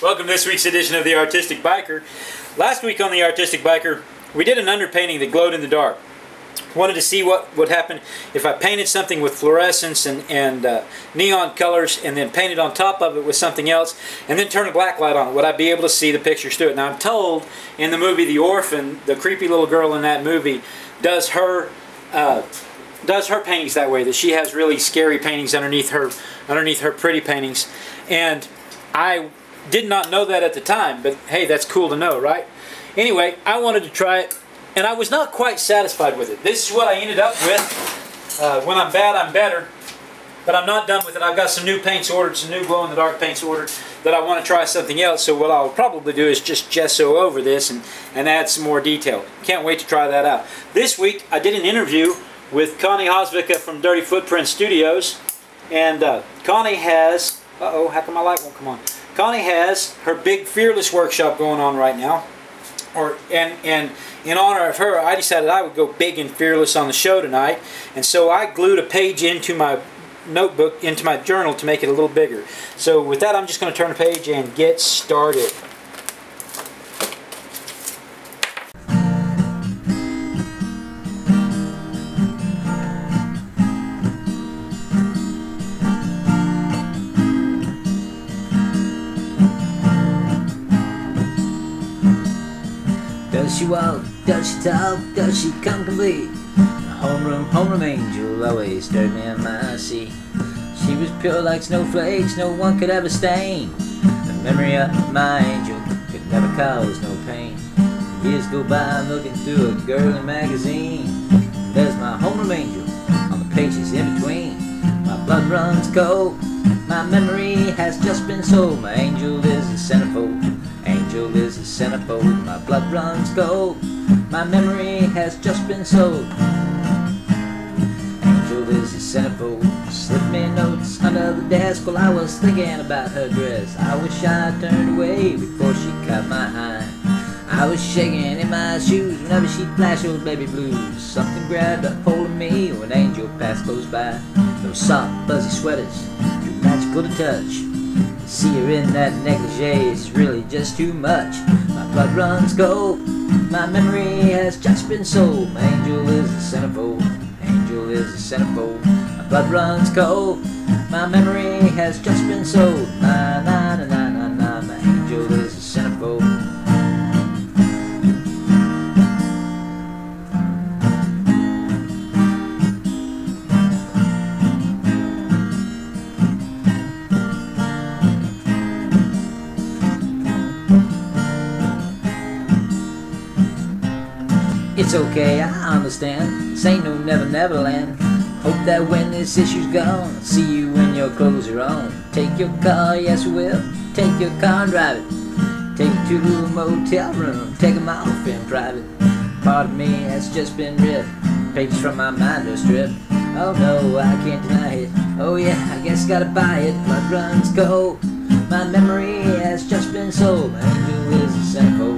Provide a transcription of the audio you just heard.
Welcome to this week's edition of the Artistic Biker. Last week on the Artistic Biker, we did an underpainting that glowed in the dark. Wanted to see what would happen if I painted something with fluorescence and, and uh, neon colors and then painted on top of it with something else and then turn a black light on it. Would I be able to see the pictures through it? Now I'm told in the movie The Orphan, the creepy little girl in that movie does her uh, does her paintings that way, that she has really scary paintings underneath her underneath her pretty paintings. And I did not know that at the time, but hey, that's cool to know, right? Anyway, I wanted to try it, and I was not quite satisfied with it. This is what I ended up with. Uh, when I'm bad, I'm better. But I'm not done with it. I've got some new paints ordered, some new glow-in-the-dark paints ordered that I want to try something else. So what I'll probably do is just gesso over this and, and add some more detail. Can't wait to try that out. This week, I did an interview with Connie Hozvicka from Dirty Footprint Studios. And uh, Connie has... Uh-oh, how come my light won't come on? Connie has her big Fearless workshop going on right now. Or and and in honor of her, I decided I would go big and fearless on the show tonight. And so I glued a page into my notebook, into my journal to make it a little bigger. So with that, I'm just going to turn the page and get started. Does she walk? Does she talk? Does she come complete? A homeroom, homeroom angel always stirred me in my seat. She was pure like snowflakes, no one could ever stain. The memory of my angel could never cause no pain. Years go by, looking through a girly magazine. There's my homeroom angel on the pages in between. My blood runs cold, my memory has just been sold. My angel is My blood runs cold. My memory has just been sold. Angel is a centerfold. Slip me notes under the desk while I was thinking about her dress. I wish I turned away before she caught my eye. I was shaking in my shoes whenever she flashed flash those baby blues. Something grabbed a hold of me when an Angel passed close by. Those soft, fuzzy sweaters, too magical to touch. In that negligee, it's really just too much. My blood runs cold, my memory has just been sold. My angel is a centerfold, angel is a centerfold. My blood runs cold, my memory has just been sold. Na na na, It's okay, I understand. This ain't no never never land. Hope that when this issue's gone, see you when your clothes are on. Take your car, yes we will. Take your car and drive it. Take it to a motel room, take 'em off in private. Part of me has just been ripped. Pages from my mind are stripped. Oh no, I can't deny it. Oh yeah, I guess gotta buy it. Blood runs cold. My memory has just been sold. Angel is a centerfold.